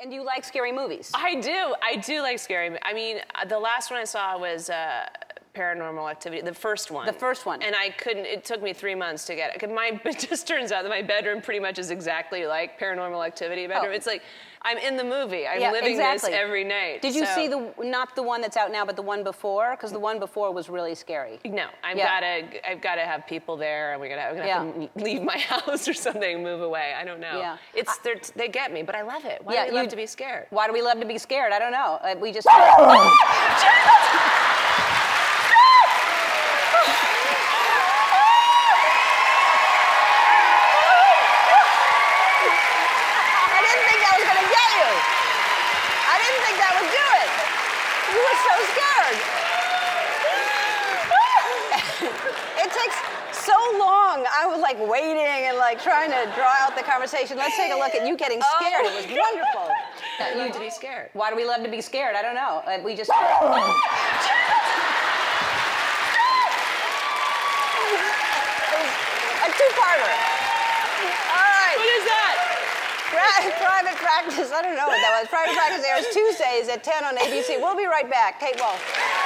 And you like scary movies? I do. I do like scary. I mean, uh, the last one I saw was uh, Paranormal Activity, the first one. The first one. And I couldn't. It took me three months to get it. 'Cause My it just turns out that my bedroom pretty much is exactly like Paranormal Activity bedroom. Oh. It's like I'm in the movie. I'm Yeah, living exactly. this every night. Did you So- see the not the one that's out now, but the one before? Because the one before was really scary. No, I've Yeah. gotta, I've gotta have people there, and we're gonna, gonna have to leave my house or something, move away. I don't know. Yeah. It's, they're, they get me, but I love it. Why Yeah, do we love you- to be scared? Why do we love to be scared? I don't know. Uh, we just. I didn't think that was going to get you. I didn't think that would do it. You were so scared. it takes so long. I was like waiting and like trying to draw out the conversation. Let's take a look at you getting scared. It was wonderful. I love to be scared. Why do we love to be scared? I don't know. Uh, we just. a two-parter. All right. What is that? Pri- private practice. I don't know what that was. Private practice airs Tuesdays at 10 on ABC. We'll be right back. Kate Walsh.